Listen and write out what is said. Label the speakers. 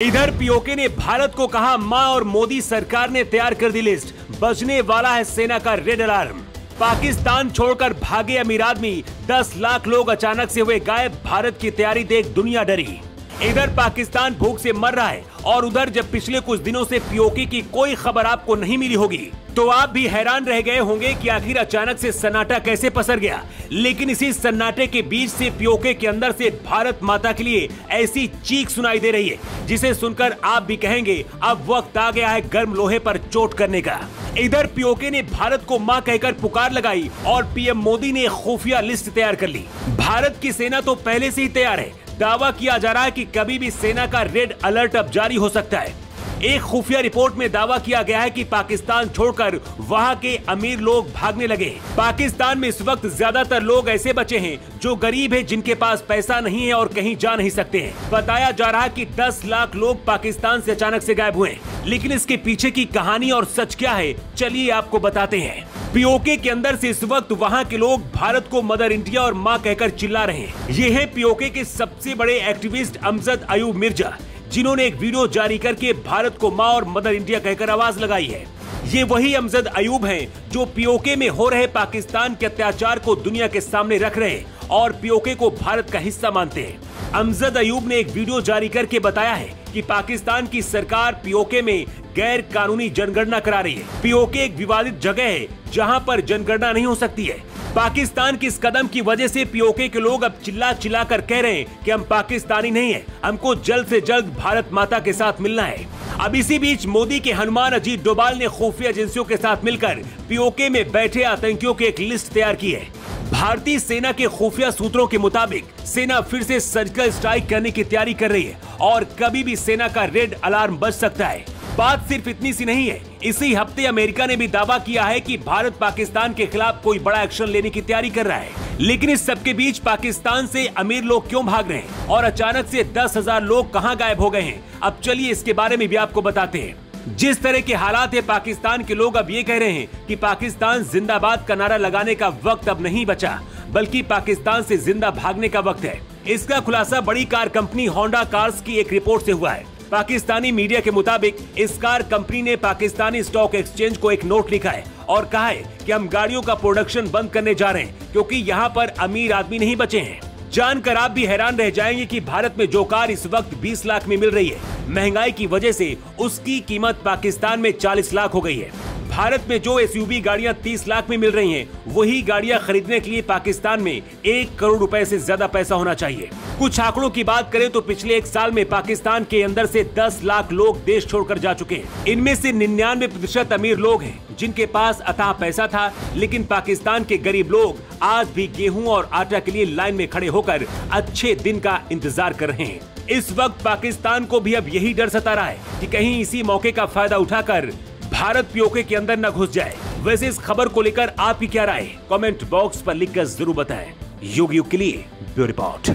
Speaker 1: इधर पीओके ने भारत को कहा, माँ और मोदी सरकार ने तैयार कर दी लिस्ट। बजने वाला है सेना का रेड अलार्म। पाकिस्तान छोड़कर भागे अमीर आदमी। 10 लाख लोग अचानक से हुए गायब। भारत की तैयारी देख दुनिया डरी। इधर पाकिस्तान भूख से मर रहा है और उधर जब पिछले कुछ दिनों से पीओके की कोई खबर आपको नहीं मिली होगी तो आप भी हैरान रह गए होंगे कि आखिर अचानक से सन्नाटा कैसे पसर गया। लेकिन इसी सन्नाटे के बीच से पीओके के अंदर से भारत माता के लिए ऐसी चीख सुनाई दे रही है, जिसे सुनकर आप भी कहेंगे, अब वक्त आ गया है गर्म लोहे पर चोट करने का। इधर पीओके ने भारत को माँ कहकर पुकार लगाई और पीएम मोदी ने खुफिया लिस्ट तैयार कर ली। भारत की सेना तो पहले से ही तैयार है दावा किया जा रहा है कि कभी भी सेना का रेड अलर्ट अब जारी हो सकता है। एक खुफिया रिपोर्ट में दावा किया गया है कि पाकिस्तान छोड़कर वहाँ के अमीर लोग भागने लगे। पाकिस्तान में इस वक्त ज़्यादातर लोग ऐसे बचे हैं जो गरीब हैं जिनके पास पैसा नहीं है और कहीं जा नहीं सकते हैं। बताया जा रहा है कि 10 लाख लोग पाकिस्तान से अचानक से गायब हुए लेकिन इसके पीछे की कहानी और सच क्या है, चलिए आपको बताते हैं। पीओके के अंदर से इस वक्त वहाँ के लोग भारत को मदर इंडिया और माँ कहकर चिल्ला रहे हैं। ये है पीओके के सबसे बड़े एक्टिविस्ट अमजद अयूब मिर्ज़ा। जिन्होंने एक वीडियो जारी करके भारत को माँ और मदर इंडिया कहकर आवाज़ लगाई है। ये वही अमजद अयूब हैं जो पीओके में हो रहे पाकिस्तान के अत्याचार को दुनिया के सामने रख रहे और पीओके को भारत का हिस्सा मानते हैं। अमजद अयूब ने एक वीडियो जारी करके बताया है कि पाकिस्तान की सरकार पीओके में गैर कानूनी जनगणना करा रही है। पीओके एक विवादित जगह है जहाँ पर जनगणना नहीं हो सकती है। पाकिस्तान की इस कदम की वजह से पीओके के लोग अब चिल्ला चिल्ला कर कह रहे हैं कि हम पाकिस्तानी नहीं है, हमको जल्द से जल्द भारत माता के साथ मिलना है। अब इसी बीच मोदी के हनुमान अजीत डोभाल ने खुफिया एजेंसियों के साथ मिलकर पीओके में बैठे आतंकियों की एक लिस्ट तैयार की है। भारतीय सेना के खुफिया सूत्रों के मुताबिक, सेना फिर से सर्जिकल स्ट्राइक करने की तैयारी कर रही है और कभी भी सेना का रेड अलार्म बज सकता है। बात सिर्फ़ इतनी सी नहीं है। इसी हफ़्ते अमेरिका ने भी दावा किया है कि भारत पाकिस्तान के खिलाफ कोई बड़ा एक्शन लेने की तैयारी कर रहा है। लेकिन इस सबके बीच पाकिस्तान से अमीर लोग क्यों भाग रहे हैं? और अचानक से दस हज़ार लोग कहाँ गायब हो गए हैं? अब चलिए इसके बारे में भी आपको बताते हैं। जिस तरह के हालात है, पाकिस्तान के लोग अब ये कह रहे हैं कि पाकिस्तान जिंदाबाद का नारा लगाने का वक्त अब नहीं बचा, बल्कि पाकिस्तान से ज़िंदा भागने का वक्त है। इसका खुलासा बड़ी कार कंपनी होंडा कार्स की एक रिपोर्ट से हुआ है। पाकिस्तानी मीडिया के मुताबिक, इस कार कंपनी ने पाकिस्तानी स्टॉक एक्सचेंज को एक नोट लिखा है और कहा है कि हम गाड़ियों का प्रोडक्शन बंद करने जा रहे हैं, क्योंकि यहाँ पर अमीर आदमी नहीं बचे हैं। जानकर आप भी हैरान रह जाएँगे कि भारत में जो कार इस वक्त 20 लाख में मिल रही है, महँगाई की वजह से उसकी कीमत पाकिस्तान में 40 लाख हो गई है। भारत में जो एसयूवी गाड़ियाँ 30 लाख में मिल रही हैं, वही गाड़ियाँ खरीदने के लिए पाकिस्तान में एक करोड़ रुपए से ज़्यादा पैसा होना चाहिए। कुछ आंकड़ों की बात करें तो पिछले एक साल में पाकिस्तान के अंदर से 10 लाख लोग देश छोड़कर जा चुके हैं। इनमें से निन्यानवे प्रतिशत अमीर लोग हैं जिनके पास अथाह पैसा था लेकिन पाकिस्तान के गरीब लोग आज भी गेहूँ और आटा के लिए लाइन में खड़े होकर अच्छे दिन का इंतज़ार कर रहे हैं। इस वक्त पाकिस्तान को भी अब यही डर सता रहा है कि कहीं इसी मौके का फ़ायदा उठाकर भारत पीओके के अंदर न घुस जाए। वैसे इस खबर को लेकर आपकी क्या राय? कमेंट बॉक्स पर लिखकर ज़रूर बताएँ। योग युग के लिए ब्यूरो रिपोर्ट।